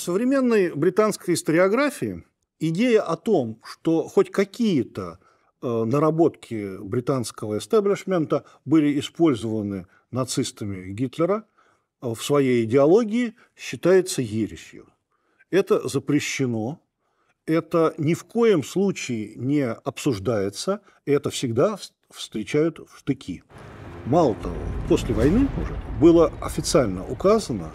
В современной британской историографии идея о том, что хоть какие-то э, наработки британского эстеблишмента были использованы нацистами Гитлера в своей идеологии, считается ересью. Это запрещено, это ни в коем случае не обсуждается, это всегда встречают в штыки. Мало того, после войны уже было официально указано,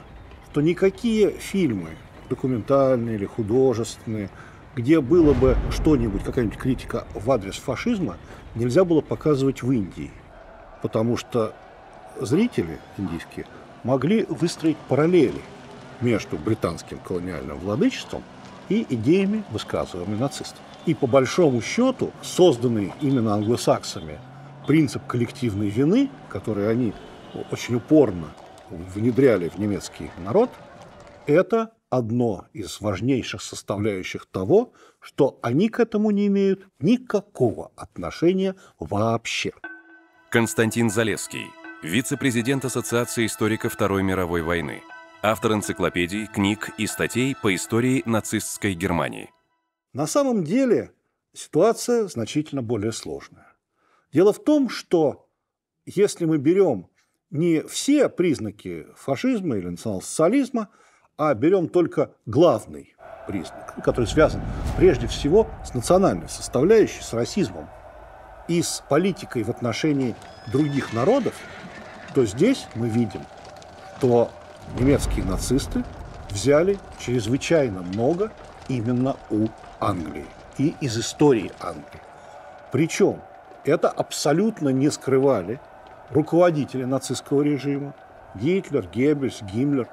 что никакие фильмы, документальные или художественные, где было бы что-нибудь, какая-нибудь критика в адрес фашизма, нельзя было показывать в Индии. Потому что зрители индийские могли выстроить параллели между британским колониальным владычеством и идеями, высказываемыми нацистами. И по большому счету, созданный именно англосаксами принцип коллективной вины, который они очень упорно внедряли в немецкий народ, это одно из важнейших составляющих того, что они к этому не имеют никакого отношения вообще. Константин Залесский, вице-президент Ассоциации историков Второй мировой войны, автор энциклопедий, книг и статей по истории нацистской Германии. На самом деле ситуация значительно более сложная. Дело в том, что если мы берем не все признаки фашизма или национал-социализма, а берем только главный признак, который связан прежде всего с национальной составляющей, с расизмом и с политикой в отношении других народов, то здесь мы видим, что немецкие нацисты взяли чрезвычайно много именно у Англии и из истории Англии. Причем это абсолютно не скрывали руководители нацистского режима, Гитлер, Геббельс, Гиммлер,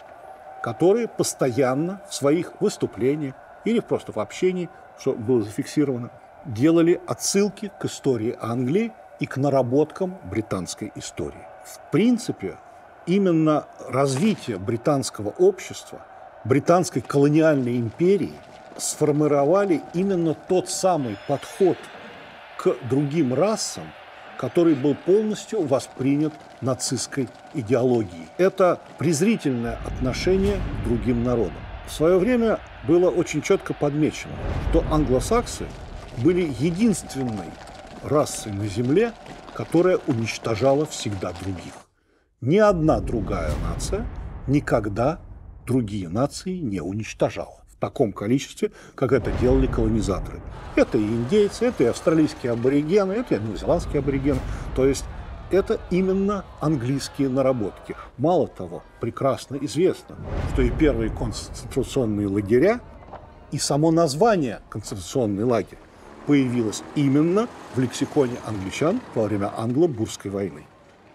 которые постоянно в своих выступлениях или просто в общении, что было зафиксировано, делали отсылки к истории Англии и к наработкам британской истории. В принципе, именно развитие британского общества, британской колониальной империи сформировали именно тот самый подход к другим расам, который был полностью воспринят нацистской идеологией. Это презрительное отношение к другим народам. В свое время было очень четко подмечено, что англосаксы были единственной расой на Земле, которая уничтожала всегда других. Ни одна другая нация никогда другие нации не уничтожала таком количестве, как это делали колонизаторы. Это и индейцы, это и австралийские аборигены, это и новозеландские аборигены. То есть это именно английские наработки. Мало того, прекрасно известно, что и первые концентрационные лагеря, и само название концентрационный лагерь появилось именно в лексиконе англичан во время англо-бурской войны.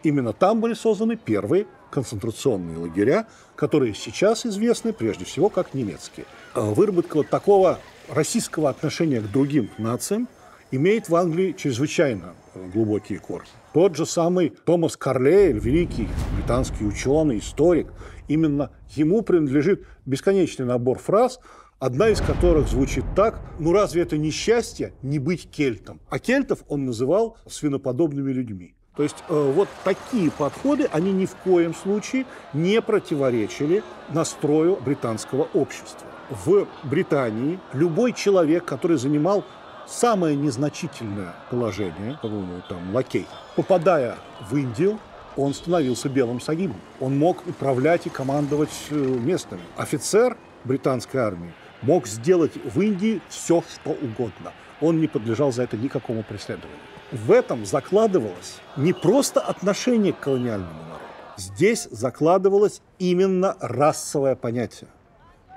Именно там были созданы первые концентрационные лагеря, которые сейчас известны прежде всего как немецкие. А выработка вот такого российского отношения к другим нациям имеет в Англии чрезвычайно глубокие корни. Тот же самый Томас Карлейль, великий британский ученый, историк, именно ему принадлежит бесконечный набор фраз, одна из которых звучит так, ну разве это не счастье не быть кельтом? А кельтов он называл свиноподобными людьми. То есть э, вот такие подходы, они ни в коем случае не противоречили настрою британского общества. В Британии любой человек, который занимал самое незначительное положение, по-моему, там, лакей, попадая в Индию, он становился белым сагибом. Он мог управлять и командовать э, местными. Офицер британской армии мог сделать в Индии все, что угодно. Он не подлежал за это никакому преследованию в этом закладывалось не просто отношение к колониальному народу. Здесь закладывалось именно расовое понятие.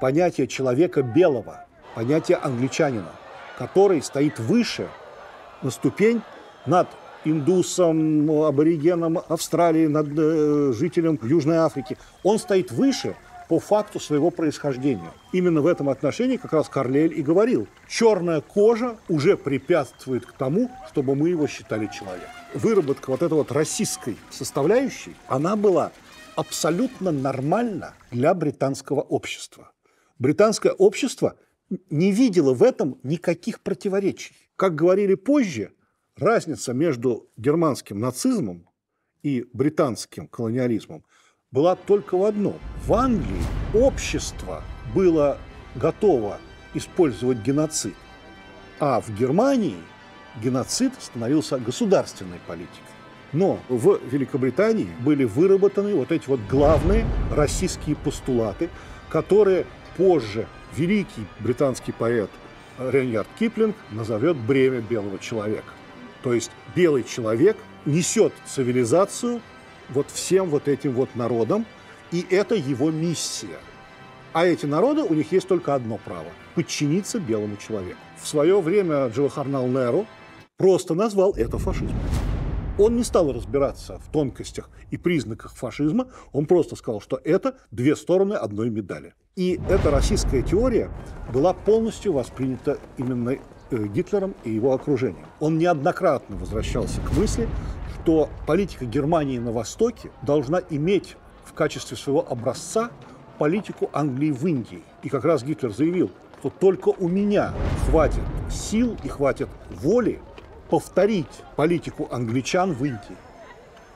Понятие человека белого, понятие англичанина, который стоит выше на ступень над индусом, аборигеном Австралии, над э, жителем Южной Африки. Он стоит выше – по факту своего происхождения. Именно в этом отношении как раз Карлель и говорил, черная кожа уже препятствует к тому, чтобы мы его считали человеком. Выработка вот этой вот российской составляющей, она была абсолютно нормальна для британского общества. Британское общество не видело в этом никаких противоречий. Как говорили позже, разница между германским нацизмом и британским колониализмом была только в одном. В Англии общество было готово использовать геноцид, а в Германии геноцид становился государственной политикой. Но в Великобритании были выработаны вот эти вот главные российские постулаты, которые позже великий британский поэт Реньярд Киплинг назовет бремя белого человека. То есть белый человек несет цивилизацию вот всем вот этим вот народам, и это его миссия. А эти народы, у них есть только одно право – подчиниться белому человеку. В свое время Джавахарнал Неру просто назвал это фашизмом. Он не стал разбираться в тонкостях и признаках фашизма, он просто сказал, что это две стороны одной медали. И эта российская теория была полностью воспринята именно э, Гитлером и его окружением. Он неоднократно возвращался к мысли, что политика Германии на Востоке должна иметь в качестве своего образца политику Англии в Индии. И как раз Гитлер заявил, что только у меня хватит сил и хватит воли повторить политику англичан в Индии.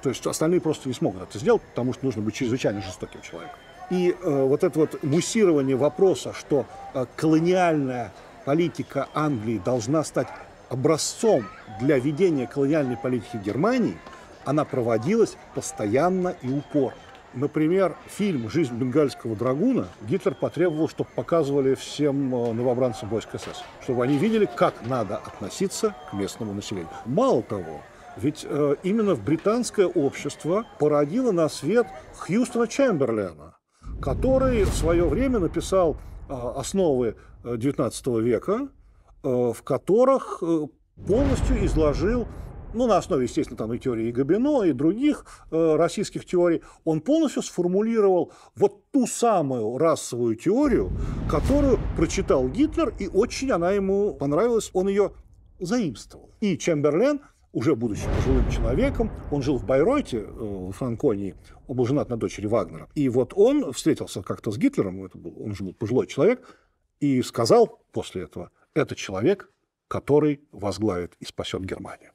То есть остальные просто не смогут это сделать, потому что нужно быть чрезвычайно жестоким человеком. И э, вот это вот муссирование вопроса, что э, колониальная политика Англии должна стать образцом для ведения колониальной политики Германии, она проводилась постоянно и упорно. Например, фильм «Жизнь бенгальского драгуна» Гитлер потребовал, чтобы показывали всем э, новобранцам войск СС, чтобы они видели, как надо относиться к местному населению. Мало того, ведь э, именно в британское общество породило на свет Хьюстона Чемберлена, который в свое время написал э, основы XIX века, э, в которых э, полностью изложил ну, на основе, естественно, там и теории Габино, и других э, российских теорий, он полностью сформулировал вот ту самую расовую теорию, которую прочитал Гитлер, и очень она ему понравилась, он ее заимствовал. И Чемберлен уже будучи пожилым человеком, он жил в Байройте, э, в Франконии, он был женат на дочери Вагнера. И вот он встретился как-то с Гитлером, это был, он же был пожилой человек, и сказал после этого, это человек, который возглавит и спасет Германию.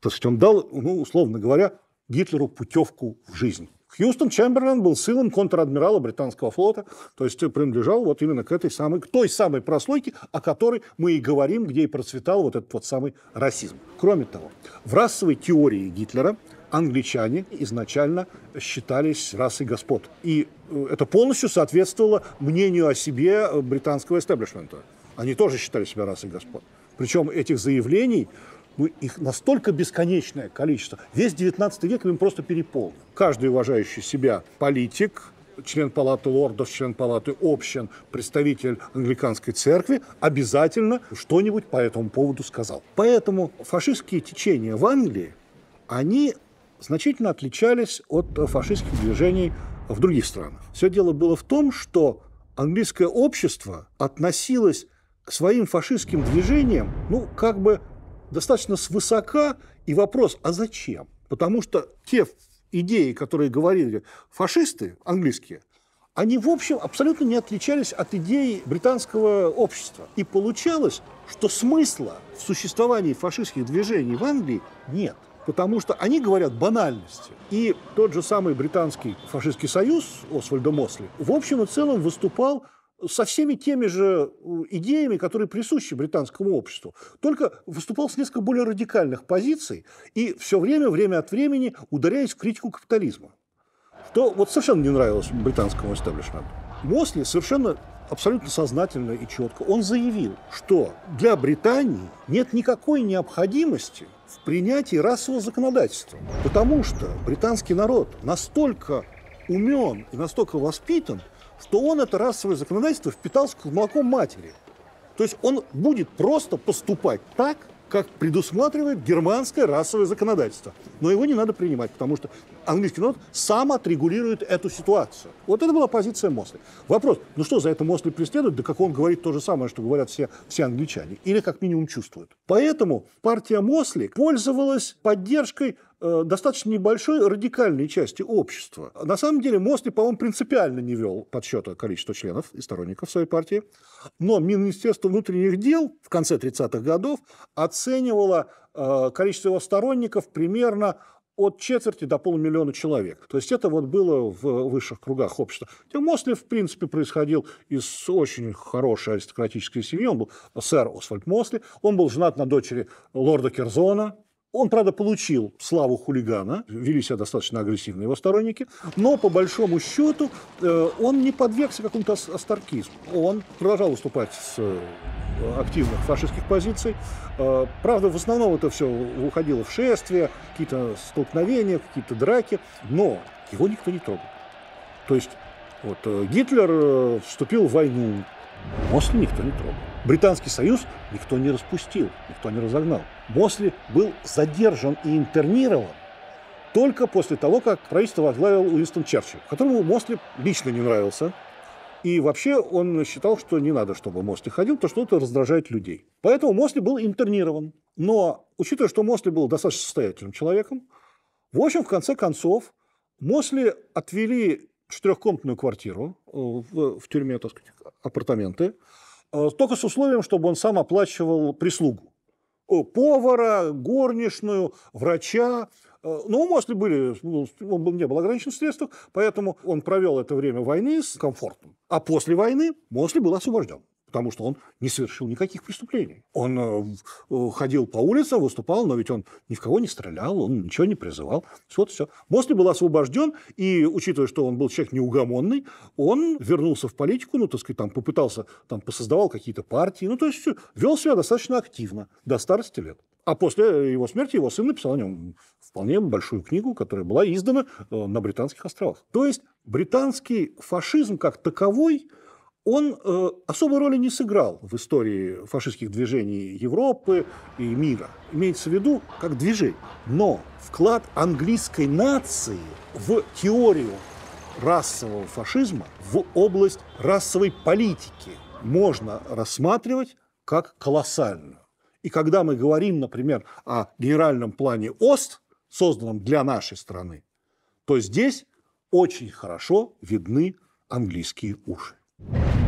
То есть он дал, ну, условно говоря, Гитлеру путевку в жизнь. Хьюстон Чемберлен был сыном контр-адмирала британского флота, то есть принадлежал вот именно к этой самой, к той самой прослойке, о которой мы и говорим, где и процветал вот этот вот самый расизм. Кроме того, в расовой теории Гитлера англичане изначально считались расой господ. И э, это полностью соответствовало мнению о себе британского эстеблишмента. Они тоже считали себя расой господ. Причем этих заявлений ну, их настолько бесконечное количество. Весь 19 век им просто переполнен. Каждый уважающий себя политик, член палаты лордов, член палаты общин, представитель англиканской церкви обязательно что-нибудь по этому поводу сказал. Поэтому фашистские течения в Англии, они значительно отличались от фашистских движений в других странах. Все дело было в том, что английское общество относилось своим фашистским движениям, ну, как бы достаточно свысока, и вопрос, а зачем? Потому что те идеи, которые говорили фашисты английские, они, в общем, абсолютно не отличались от идей британского общества. И получалось, что смысла в существовании фашистских движений в Англии нет. Потому что они говорят банальности. И тот же самый британский фашистский союз Освальда Мосли в общем и целом выступал со всеми теми же идеями, которые присущи британскому обществу, только выступал с несколько более радикальных позиций и все время, время от времени ударяясь в критику капитализма. Что вот совершенно не нравилось британскому эстаблишменту. Мосли совершенно абсолютно сознательно и четко он заявил, что для Британии нет никакой необходимости в принятии расового законодательства, потому что британский народ настолько умен и настолько воспитан, что он это расовое законодательство впитал с молоком матери. То есть он будет просто поступать так, как предусматривает германское расовое законодательство. Но его не надо принимать, потому что английский народ сам отрегулирует эту ситуацию. Вот это была позиция Мосли. Вопрос, ну что за это Мосли преследует, да как он говорит то же самое, что говорят все, все англичане, или как минимум чувствуют. Поэтому партия Мосли пользовалась поддержкой достаточно небольшой радикальной части общества. На самом деле Мосли, по-моему, принципиально не вел подсчета количества членов и сторонников своей партии, но Министерство внутренних дел в конце 30-х годов оценивало э, количество его сторонников примерно от четверти до полумиллиона человек. То есть это вот было в высших кругах общества. Мосли, в принципе, происходил из очень хорошей аристократической семьи. Он был сэр Освальд Мосли. Он был женат на дочери лорда Керзона, он, правда, получил славу хулигана, вели себя достаточно агрессивно его сторонники, но по большому счету э, он не подвергся какому-то асторкизму. Он продолжал выступать с э, активных фашистских позиций. Э, правда, в основном это все уходило в шествие, какие-то столкновения, какие-то драки, но его никто не трогал. То есть вот, Гитлер вступил в войну, Мосли никто не трогал. Британский союз никто не распустил, никто не разогнал. Мосли был задержан и интернирован только после того, как правительство возглавил Уинстон Черчилль, которому Мосли лично не нравился. И вообще он считал, что не надо, чтобы Мосли ходил, потому что это раздражает людей. Поэтому Мосли был интернирован. Но, учитывая, что Мосли был достаточно состоятельным человеком, в общем, в конце концов, Мосли отвели четырехкомнатную квартиру э, в, в тюрьме, так сказать, апартаменты, э, только с условием, чтобы он сам оплачивал прислугу. Повара, горничную, врача. Э, но у Мосли были, ну, он не был ограничен в поэтому он провел это время войны с комфортом. А после войны Мосли был освобожден потому что он не совершил никаких преступлений. Он э, э, ходил по улицам, выступал, но ведь он ни в кого не стрелял, он ничего не призывал. Вот и все. Мосли был освобожден, и, учитывая, что он был человек неугомонный, он вернулся в политику, ну, так сказать, там, попытался, там, посоздавал какие-то партии, ну, то есть вел себя достаточно активно до старости лет. А после его смерти его сын написал о нем вполне большую книгу, которая была издана э, на Британских островах. То есть британский фашизм как таковой – он э, особой роли не сыграл в истории фашистских движений Европы и мира. Имеется в виду как движение. Но вклад английской нации в теорию расового фашизма, в область расовой политики можно рассматривать как колоссальную. И когда мы говорим, например, о генеральном плане ОСТ, созданном для нашей страны, то здесь очень хорошо видны английские уши. you